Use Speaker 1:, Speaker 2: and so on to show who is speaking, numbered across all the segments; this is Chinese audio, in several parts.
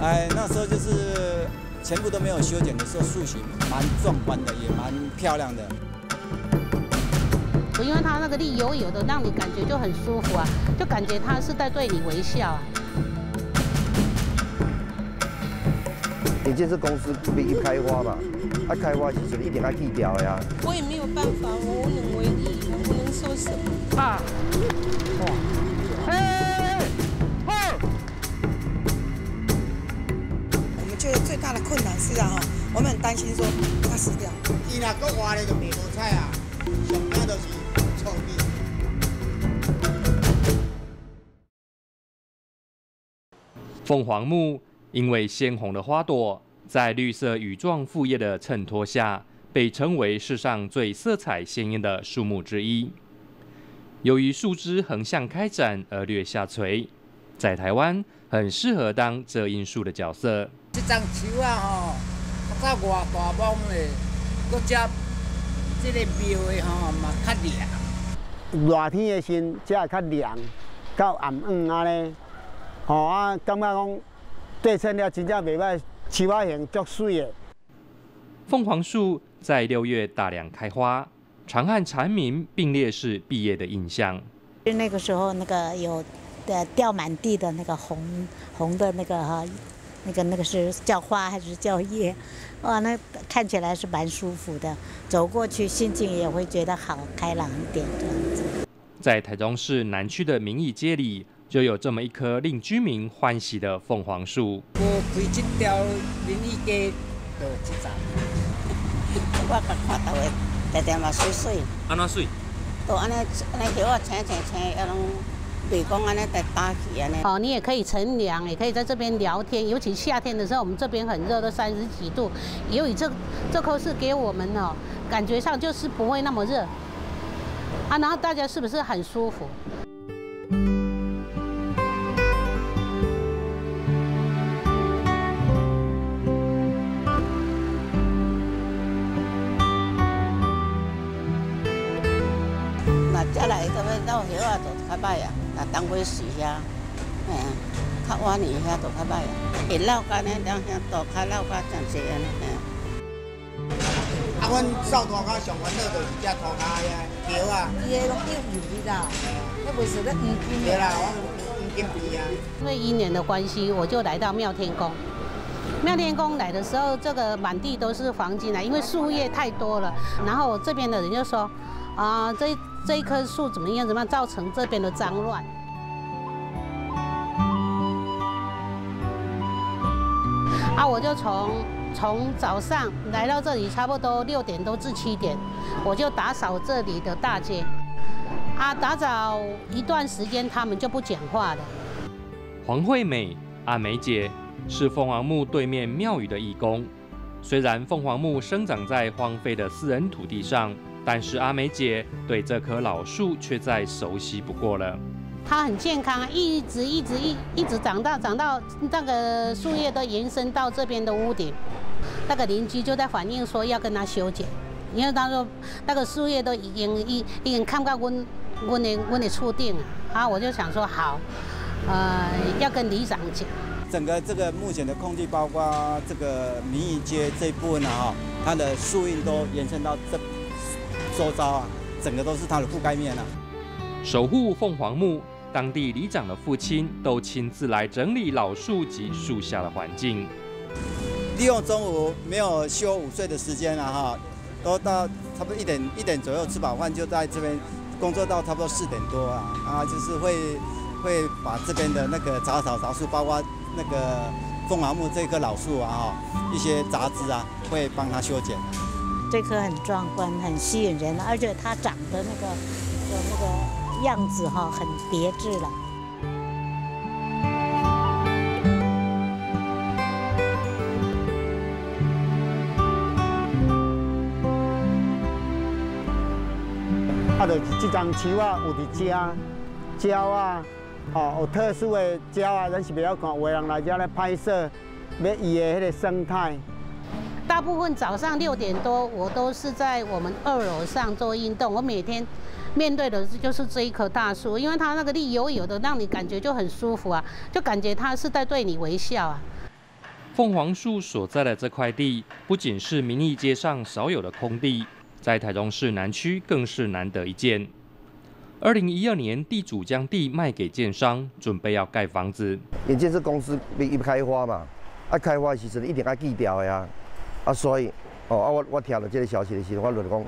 Speaker 1: 哎，那时候就是全部都没有修剪的时候，树形蛮壮观的，也蛮漂亮的。
Speaker 2: 因为它那个绿油油的，让你感觉就很舒服啊，就感觉它是在对你微笑啊。
Speaker 3: 你建设公司必须开花嘛，它开花其实一点要剃掉呀。
Speaker 4: 我也没有办法，我无能为力，我不能说什么。
Speaker 5: 大的困难是啊，我们很担心说它死掉。
Speaker 6: 伊若搁活咧就袂好彩啊，上惊就是。
Speaker 7: 凤凰木因为鲜红的花朵，在绿色羽状复叶的衬托下，被称为世上最色彩鲜艳的树木之一。由于树枝横向开展而略下垂，在台湾很适合当遮阴树的角色。
Speaker 6: 这张树啊，吼，较外大芒嘞，搁只这个庙的吼嘛较凉。
Speaker 8: 热天的时，才会较凉，到暗黄啊咧。哦啊，感觉讲对称了，真正袂歹，树花型足水的。
Speaker 7: 凤凰树在六月大量开花，常和蝉鸣并列是毕业的印象。
Speaker 9: 那个时候，那个有的掉满地的那个红红的那个哈，那个那个是叫花还是叫叶？哇，那看起来是蛮舒服的，走过去心情也会觉得好开朗一点这样子。
Speaker 7: 在台中市南区的民意街里。就有这么一棵令居民欢喜的凤凰树。
Speaker 6: 我开这条民意街就这站，
Speaker 9: 我看看到的，点点嘛水水。
Speaker 7: 安怎水？
Speaker 9: 都安尼安尼叫我青青青，要拢袂讲安尼在打起安尼。哦，你也可以乘凉，也可以在这边聊天。尤其夏天的时候，我们这边很热，都三十几度。由于这这棵是给我们哦，感觉上就是不会那么热。啊，然后大家是不是很舒服？到学校，就较歹啊，啊，当尾时遐，嘿啊，较晚年遐就较歹啊。会老干呢，当遐大较老较真济安尼。
Speaker 6: 啊，阮扫拖骹上烦恼就是只拖骹遐桥啊。
Speaker 5: 伊个拢叫油的啦，那不是咧黄金。
Speaker 6: 对啦，我黄金皮啊。
Speaker 2: 因为一年的关系，我就来到妙天宫。妙天宫来的时候，这个满地都是黄金啊，因为树叶太多了。然后这边的人就说，啊，这。这一棵树怎么样？怎么样造成这边的脏乱？啊，我就从从早上来到这里，差不多六点多至七点，我就打扫这里的大街。啊，打扫一段时间，他们就不讲话了。
Speaker 7: 黄惠美阿梅姐是凤凰木对面庙宇的义工，虽然凤凰木生长在荒废的私人土地上。但是阿梅姐对这棵老树却再熟悉不过了。
Speaker 2: 它很健康，一直一直一一直长大，长到那个树叶都延伸到这边的屋顶。那个邻居就在反映说要跟他修剪，因为他说那个树叶都已经已已经看不到温温的温的触顶了。啊，我就想说好，呃，要跟里长讲。
Speaker 1: 整个这个目前的空地，包括这个民意街这部分啊，它的树荫都延伸到这。周遭啊，整个都是它的覆盖面啊。
Speaker 7: 守护凤凰木，当地里长的父亲都亲自来整理老树及树下的环境。
Speaker 1: 利用中午没有休午睡的时间了哈，都到差不多一点一点左右吃饱饭，就在这边工作到差不多四点多啊啊，就是会会把这边的那个杂草杂树，包括那个凤凰木这棵老树啊哈，一些杂枝啊，会帮它修剪。
Speaker 9: 这棵很壮观，很吸引人，而且它长的那个的那个样子哈，很别致了。
Speaker 8: 啊，就这张树啊，有伫遮鸟啊，哦，有特殊的鸟啊，咱是袂晓看，有人来遮来拍摄，要伊的迄个生态。
Speaker 2: 大部分早上六点多，我都是在我们二楼上做运动。我每天面对的就是这一棵大树，因为它那个绿油油的，让你感觉就很舒服啊，就感觉它是在对你微笑啊。
Speaker 7: 凤凰树所在的这块地，不仅是民意街上少有的空地，在台中市南区更是难得一见。二零一二年，地主将地卖给建商，准备要盖房子。
Speaker 3: 因建设公司要一开花嘛，啊开发时阵一定要记掉呀啊，啊所以，哦啊我我听到这个消息的时候，我就讲，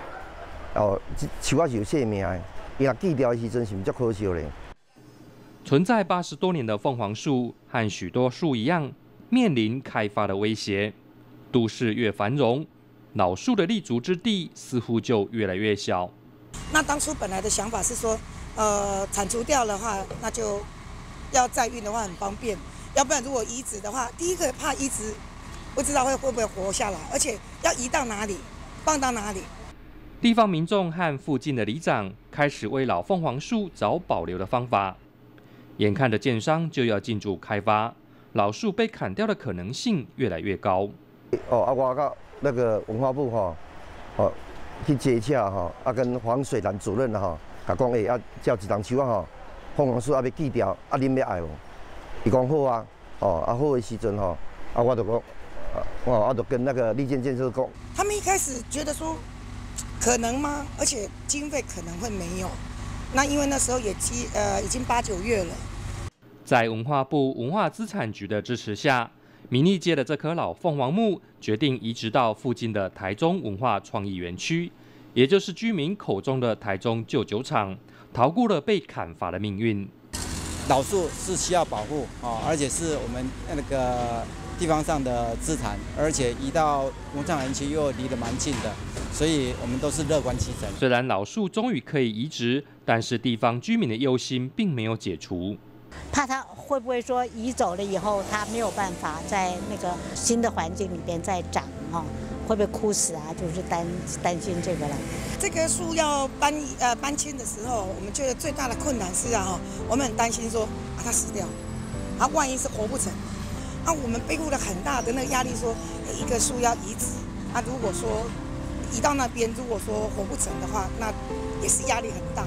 Speaker 3: 哦树啊是有生命的，伊若记掉的时阵是毋足可惜嘞。
Speaker 7: 存在八十多年的凤凰树，和许多树一样，面临开发的威胁。都市越繁荣，老树的立足之地似乎就越来越小。
Speaker 5: 那当初本来的想法是说，呃，铲除掉的话，那就要再运的话很方便。要不然如果移植的话，第一个怕移植，不知道会会不会活下来，而且要移到哪里，放到哪里。
Speaker 7: 地方民众和附近的里长开始为老凤凰树找保留的方法。眼看着建商就要进驻开发，老树被砍掉的可能性越来越高。
Speaker 3: 哦，啊，我到那个文化部哈，哦，去接洽哈，啊，跟黄水兰主任哈，甲讲诶，啊，叫一丛树啊吼，凤凰树啊要锯掉，啊，恁要爱无？伊讲好啊，哦，啊好的时阵吼，啊，我就讲，啊，我我就跟那个立建建设讲。
Speaker 5: 他们一开始觉得说，可能吗？而且经费可能会没有。那因为那时候也七呃已经八九月了，
Speaker 7: 在文化部文化资产局的支持下，民意界的这棵老凤凰木决定移植到附近的台中文化创意园区，也就是居民口中的台中旧酒厂，逃过了被砍伐的命运。
Speaker 1: 老树是需要保护啊，而且是我们那个。地方上的资产，而且移到文创园区又离得蛮近的，所以我们都是乐观其成。
Speaker 7: 虽然老树终于可以移植，但是地方居民的忧心并没有解除，
Speaker 10: 怕它会不会说移走了以后，它没有办法在那个新的环境里边再长哈，会不会枯死啊？就是担担心这个了。
Speaker 5: 这棵树要搬呃搬迁的时候，我们觉得最大的困难是啊哈，我们很担心说啊它死掉，啊万一是活不成。那我们背负了很大的那个压力，说一个树要移植，那如果说移到那边，如果说活不成的话，那也是压力很大。